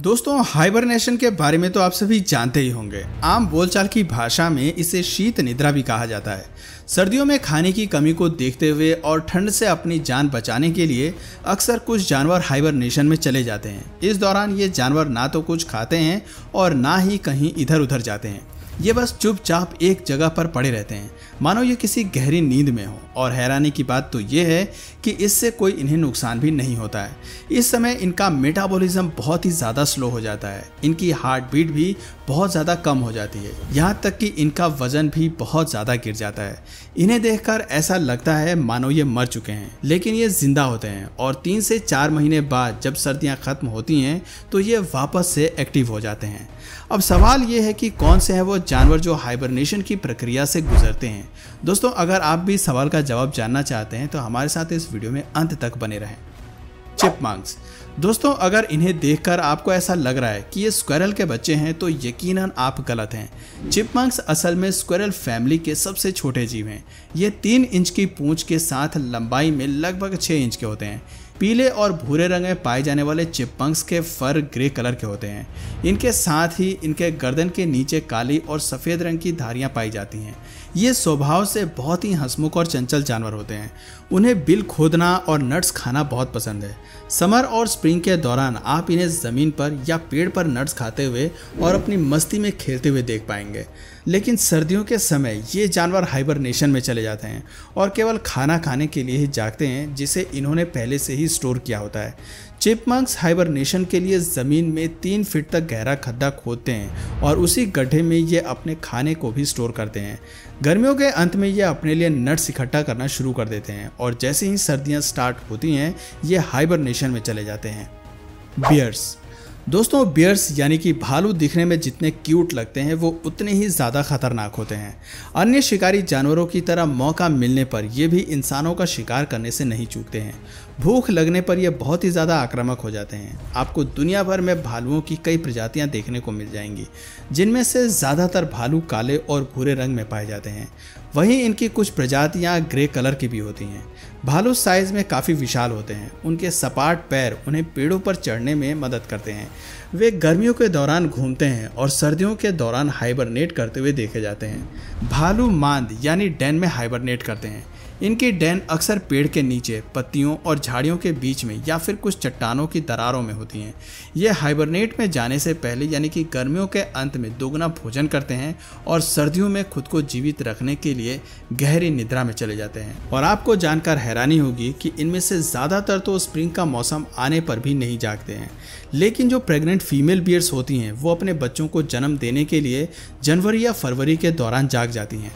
दोस्तों हाइबरनेशन के बारे में तो आप सभी जानते ही होंगे। आम बोलचाल की भाषा में इसे शीत निद्रा भी कहा जाता है। सर्दियों में खाने की कमी को देखते हुए और ठंड से अपनी जान बचाने के लिए अक्सर कुछ जानवर हाइबरनेशन में चले जाते हैं। इस दौरान ये जानवर ना तो कुछ खाते हैं और ना ही कहीं इधर उधर जाते हैं। ये बस चुपचाप एक जगह पर पड़े रहते हैं। मानो ये किसी गहरी नींद में हो, और हैरानी की बात तो ये है कि इससे कोई इन्हें नुकसान भी नहीं होता है। इस समय इनका मेटाबॉलिज्म बहुत ही ज़्यादा स्लो हो जाता है। इनकी हार्ट बीट भी बहुत ज़्यादा कम हो जाती है। यहाँ तक कि इनका वज़न भी बहुत ज़्यादा गिर जाता है। इन्हें देखकर ऐसा लगता है मानो ये मर चुके हैं। लेकिन ये ज़िंदा होते हैं, और तीन से चार महीने बाद जब सर्दियाँ खत्म होती हैं तो ये वापस से एक्टिव हो जाते हैं। अब सवाल ये है कि कौन से हैं वो जानवर जो हाइबरनेशन की प्रक्रिया से गुजरते हैं। दोस्तों, अगर आप भी सवाल का जवाब जानना चाहते हैं तो हमारे साथ इस वीडियो में अंत तक बने रहें। चिपमांग्स दोस्तों, अगर इन्हें देखकर आपको ऐसा लग रहा है कि ये स्क्वायरल के बच्चे हैं तो यकीनन आप गलत हैं। चिपमंक्स असल में स्क्वायरल फैमिली के सबसे छोटे जीव हैं। ये तीन इंच की पूंछ के साथ लंबाई में लगभग छः इंच के होते हैं। पीले और भूरे रंग में पाए जाने वाले चिपपंक्स के फर ग्रे कलर के होते हैं। इनके साथ ही इनके गर्दन के नीचे काली और सफ़ेद रंग की धारियाँ पाई जाती हैं। ये स्वभाव से बहुत ही हंसमुख और चंचल जानवर होते हैं। उन्हें बिल खोदना और नट्स खाना बहुत पसंद है। समर और स्प्रिंग के दौरान आप इन्हें ज़मीन पर या पेड़ पर नट्स खाते हुए और अपनी मस्ती में खेलते हुए देख पाएँगे। लेकिन सर्दियों के समय ये जानवर हाइबरनेशन में चले जाते हैं और केवल खाना खाने के लिए ही जागते हैं, जिसे इन्होंने पहले से ही स्टोर किया होता है। चिपमंक्स हाइबरनेशन के लिए ज़मीन में तीन फीट तक गहरा खड्डा खोदते हैं और उसी गड्ढे में ये अपने खाने को भी स्टोर करते हैं। गर्मियों के अंत में ये अपने लिए नट्स इकट्ठा करना शुरू कर देते हैं और जैसे ही सर्दियाँ स्टार्ट होती हैं ये हाइबरनेशन में चले जाते हैं। बियर्स दोस्तों बियर्स यानी कि भालू दिखने में जितने क्यूट लगते हैं, वो उतने ही ज़्यादा खतरनाक होते हैं। अन्य शिकारी जानवरों की तरह मौका मिलने पर ये भी इंसानों का शिकार करने से नहीं चूकते हैं। भूख लगने पर ये बहुत ही ज़्यादा आक्रामक हो जाते हैं। आपको दुनिया भर में भालुओं की कई प्रजातियाँ देखने को मिल जाएँगी, जिनमें से ज़्यादातर भालू काले और भूरे रंग में पाए जाते हैं। वहीं इनकी कुछ प्रजातियाँ ग्रे कलर की भी होती हैं। भालू साइज़ में काफ़ी विशाल होते हैं। उनके सपाट पैर उन्हें पेड़ों पर चढ़ने में मदद करते हैं। वे गर्मियों के दौरान घूमते हैं और सर्दियों के दौरान हाइबरनेट करते हुए देखे जाते हैं। भालू मांद यानी डैन में हाइबरनेट करते हैं। इनकी डैन अक्सर पेड़ के नीचे, पत्तियों और झाड़ियों के बीच में या फिर कुछ चट्टानों की दरारों में होती हैं। ये हाइबरनेट में जाने से पहले यानी कि गर्मियों के अंत में दोगुना भोजन करते हैं और सर्दियों में खुद को जीवित रखने के लिए गहरी निद्रा में चले जाते हैं। और आपको जानकर हैरानी होगी कि इनमें से ज़्यादातर तो स्प्रिंग का मौसम आने पर भी नहीं जागते हैं। लेकिन जो प्रेग्नेंट फीमेल बियर्स होती हैं, वो अपने बच्चों को जन्म देने के लिए जनवरी या फरवरी के दौरान जाग जाती हैं।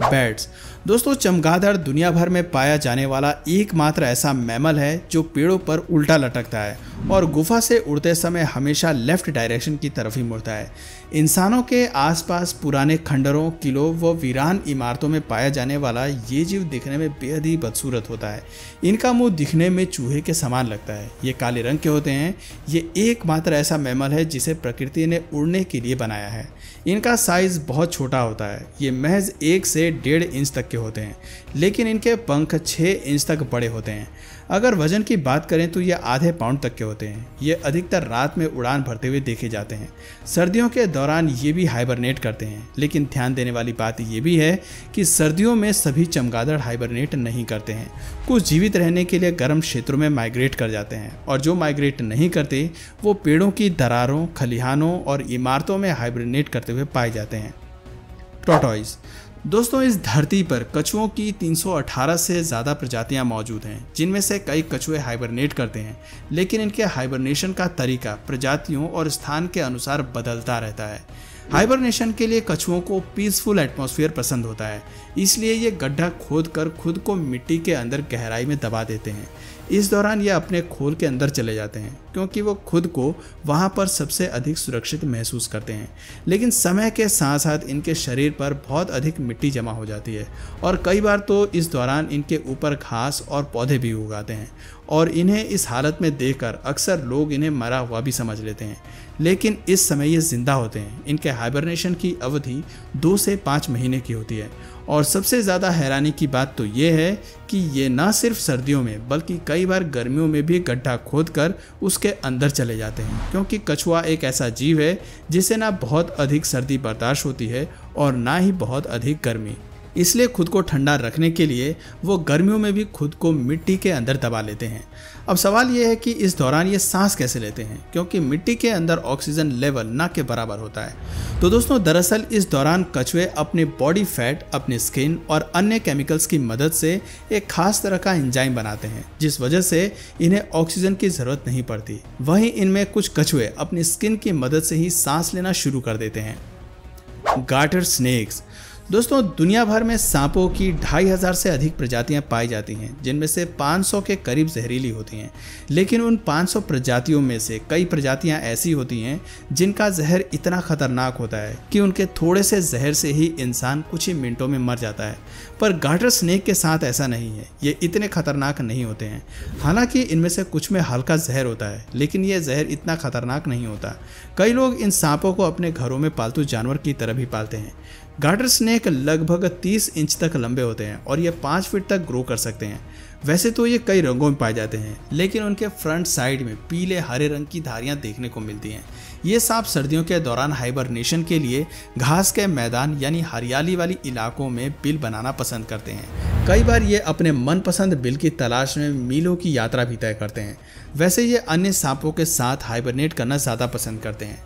बैट्स दोस्तों, चमगादड़ दुनिया भर में पाया जाने वाला एकमात्र ऐसा मैमल है जो पेड़ों पर उल्टा लटकता है और गुफा से उड़ते समय हमेशा लेफ़्ट डायरेक्शन की तरफ़ ही मुड़ता है। इंसानों के आसपास पुराने खंडरों, किलों व वीरान इमारतों में पाया जाने वाला ये जीव दिखने में बेहद ही बदसूरत होता है। इनका मुँह दिखने में चूहे के समान लगता है। ये काले रंग के होते हैं। ये एकमात्र ऐसा मैमल है जिसे प्रकृति ने उड़ने के लिए बनाया है। इनका साइज़ बहुत छोटा होता है। ये महज एक से डेढ़ इंच तक के होते हैं, लेकिन इनके पंख छः इंच तक बड़े होते हैं। अगर वज़न की बात करें तो ये आधे पाउंड तक के होते हैं। ये अधिकतर रात में उड़ान भरते हुए देखे जाते हैं। सर्दियों के दौरान ये भी हाइबरनेट करते हैं। लेकिन ध्यान देने वाली बात ये भी है कि सर्दियों में सभी चमगादड़ हाइबरनेट नहीं करते हैं। कुछ जीवित रहने के लिए गर्म क्षेत्रों में माइग्रेट कर जाते हैं। और जो माइग्रेट नहीं करते, वो पेड़ों की दरारों, खलिहानों और इमारतों में हाइबरनेट करते हुए पाए जाते हैं। टोटॉइज दोस्तों, इस धरती पर कछुओं की 318 से ज़्यादा प्रजातियाँ मौजूद हैं, जिनमें से कई कछुए हाइबरनेट करते हैं। लेकिन इनके हाइबरनेशन का तरीका प्रजातियों और स्थान के अनुसार बदलता रहता है। हाइबरनेशन के लिए कछुओं को पीसफुल एटमॉस्फेयर पसंद होता है, इसलिए ये गड्ढा खोद कर खुद को मिट्टी के अंदर गहराई में दबा देते हैं। इस दौरान ये अपने खोल के अंदर चले जाते हैं, क्योंकि वो खुद को वहाँ पर सबसे अधिक सुरक्षित महसूस करते हैं। लेकिन समय के साथ साथ इनके शरीर पर बहुत अधिक मिट्टी जमा हो जाती है, और कई बार तो इस दौरान इनके ऊपर घास और पौधे भी उगाते हैं। और इन्हें इस हालत में देखकर अक्सर लोग इन्हें मरा हुआ भी समझ लेते हैं। लेकिन इस समय ये ज़िंदा होते हैं। इनके हाइबरनेशन की अवधि दो से पाँच महीने की होती है। और सबसे ज़्यादा हैरानी की बात तो ये है कि ये ना सिर्फ़ सर्दियों में, बल्कि कई बार गर्मियों में भी गड्ढा खोद कर उसके अंदर चले जाते हैं। क्योंकि कछुआ एक ऐसा जीव है जिसे ना बहुत अधिक सर्दी बर्दाश्त होती है और ना ही बहुत अधिक गर्मी। इसलिए खुद को ठंडा रखने के लिए वो गर्मियों में भी खुद को मिट्टी के अंदर दबा लेते हैं। अब सवाल ये है कि इस दौरान ये सांस कैसे लेते हैं? क्योंकि मिट्टी के अंदर ऑक्सीजन लेवल ना के बराबर होता है। तो दोस्तों, दरअसल इस दौरान कछुए अपने बॉडी फैट, अपने स्किन और अन्य केमिकल्स की मदद से एक खास तरह का इंजाइम बनाते हैं, जिस वजह से इन्हें ऑक्सीजन की ज़रूरत नहीं पड़ती। वहीं इनमें कुछ कछुए अपनी स्किन की मदद से ही सांस लेना शुरू कर देते हैं। गाटर स्नेक्स दोस्तों, दुनिया भर में सांपों की ढाई हज़ार से अधिक प्रजातियाँ पाई जाती हैं, जिनमें से 500 के करीब जहरीली होती हैं। लेकिन उन 500 प्रजातियों में से कई प्रजातियाँ ऐसी होती हैं, जिनका जहर इतना खतरनाक होता है कि उनके थोड़े से जहर से ही इंसान कुछ ही मिनटों में मर जाता है। पर गाटर स्नेक के साथ ऐसा नहीं है, ये इतने खतरनाक नहीं होते हैं। हालाँकि इनमें से कुछ में हल्का जहर होता है, लेकिन ये जहर इतना खतरनाक नहीं होता। कई लोग इन सांपों को अपने घरों में पालतू जानवर की तरह भी पालते हैं। गार्टर स्नेक लगभग 30 इंच तक लंबे होते हैं और ये 5 फीट तक ग्रो कर सकते हैं। वैसे तो ये कई रंगों में पाए जाते हैं, लेकिन उनके फ्रंट साइड में पीले हरे रंग की धारियाँ देखने को मिलती हैं। ये सांप सर्दियों के दौरान हाइबरनेशन के लिए घास के मैदान यानी हरियाली वाली इलाकों में बिल बनाना पसंद करते हैं। कई बार ये अपने मनपसंद बिल की तलाश में मीलों की यात्रा भी तय करते हैं। वैसे ये अन्य सांपों के साथ हाइबरनेट करना ज़्यादा पसंद करते हैं।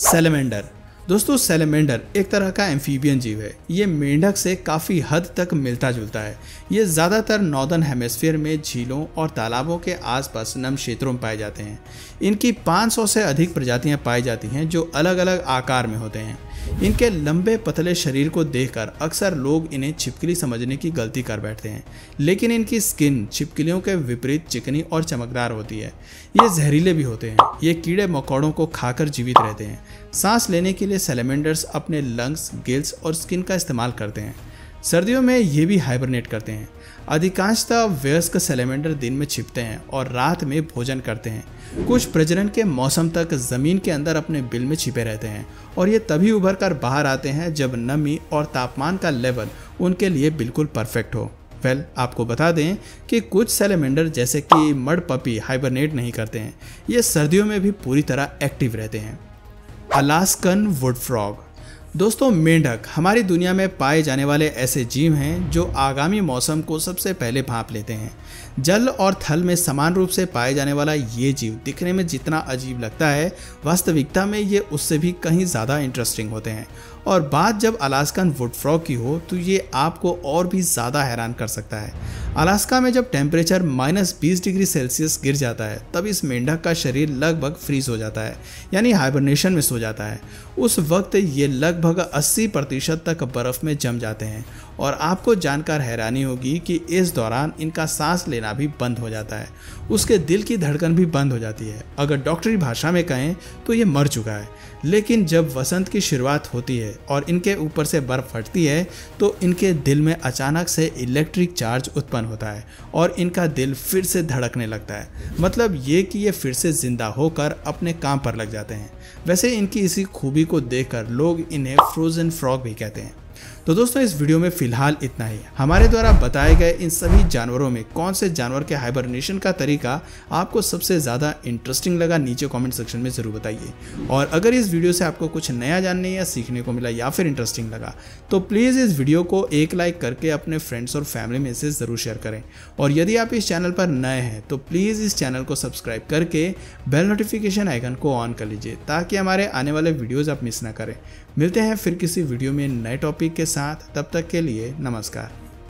सेलेमेंडर दोस्तों, सेलेमेंडर एक तरह का एम्फीबियन जीव है। ये मेंढक से काफ़ी हद तक मिलता जुलता है। ये ज़्यादातर नॉर्दर्न हेमिस्फीयर में झीलों और तालाबों के आसपास नम क्षेत्रों में पाए जाते हैं। इनकी 500 से अधिक प्रजातियाँ पाई जाती हैं जो अलग अलग आकार में होते हैं। इनके लंबे पतले शरीर को देखकर अक्सर लोग इन्हें छिपकली समझने की गलती कर बैठते हैं। लेकिन इनकी स्किन छिपकलियों के विपरीत चिकनी और चमकदार होती है। ये जहरीले भी होते हैं। ये कीड़े मकौड़ों को खाकर जीवित रहते हैं। सांस लेने के लिए सेलेमेंडर्स अपने लंग्स गिल्स और स्किन का इस्तेमाल करते हैं। सर्दियों में ये भी हाइबरनेट करते हैं। अधिकांशतः वयस्क सेलेमेंडर दिन में छिपते हैं और रात में भोजन करते हैं। कुछ प्रजनन के मौसम तक ज़मीन के अंदर अपने बिल में छिपे रहते हैं और ये तभी उभर कर बाहर आते हैं जब नमी और तापमान का लेवल उनके लिए बिल्कुल परफेक्ट हो। वेल well, आपको बता दें कि कुछ सेलेमेंडर जैसे कि मड पपी हाइबरनेट नहीं करते हैं। ये सर्दियों में भी पूरी तरह एक्टिव रहते हैं। अलास्कन वुड फ्रॉग दोस्तों, मेंढक हमारी दुनिया में पाए जाने वाले ऐसे जीव हैं जो आगामी मौसम को सबसे पहले भाप लेते हैं। जल और थल में समान रूप से पाए जाने वाला ये जीव दिखने में जितना अजीब लगता है, वास्तविकता में ये उससे भी कहीं ज़्यादा इंटरेस्टिंग होते हैं। और बात जब अलास्कन वुड फ्रॉग की हो तो ये आपको और भी ज़्यादा हैरान कर सकता है। अलास्का में जब टेम्परेचर माइनस बीस डिग्री सेल्सियस गिर जाता है, तब इस मेंढक का शरीर लगभग फ्रीज हो जाता है, यानी हाइबरनेशन में सो जाता है। उस वक्त ये लगभग 80 प्रतिशत तक बर्फ़ में जम जाते हैं और आपको जानकर हैरानी होगी कि इस दौरान इनका सांस लेना भी बंद हो जाता है। उसके दिल की धड़कन भी बंद हो जाती है। अगर डॉक्टरी भाषा में कहें तो ये मर चुका है। लेकिन जब वसंत की शुरुआत होती है और इनके ऊपर से बर्फ़ फटती है तो इनके दिल में अचानक से इलेक्ट्रिक चार्ज उत्पन्न होता है और इनका दिल फिर से धड़कने लगता है। मतलब ये कि ये फिर से ज़िंदा होकर अपने काम पर लग जाते हैं। वैसे इनकी इसी खूबी को देखकर लोग इन्हें फ्रोज़न फ्रॉग भी कहते हैं। तो दोस्तों, इस वीडियो में फ़िलहाल इतना ही। हमारे द्वारा बताए गए इन सभी जानवरों में कौन से जानवर के हाइबरनेशन का तरीका आपको सबसे ज़्यादा इंटरेस्टिंग लगा, नीचे कमेंट सेक्शन में ज़रूर बताइए। और अगर इस वीडियो से आपको कुछ नया जानने या सीखने को मिला या फिर इंटरेस्टिंग लगा तो प्लीज़ इस वीडियो को एक लाइक करके अपने फ्रेंड्स और फैमिली में से ज़रूर शेयर करें। और यदि आप इस चैनल पर नए हैं तो प्लीज़ इस चैनल को सब्सक्राइब करके बेल नोटिफिकेशन आइकन को ऑन कर लीजिए, ताकि हमारे आने वाले वीडियोज़ आप मिस ना करें। मिलते हैं फिर किसी वीडियो में नए टॉपिक के साथ। तब तक के लिए नमस्कार।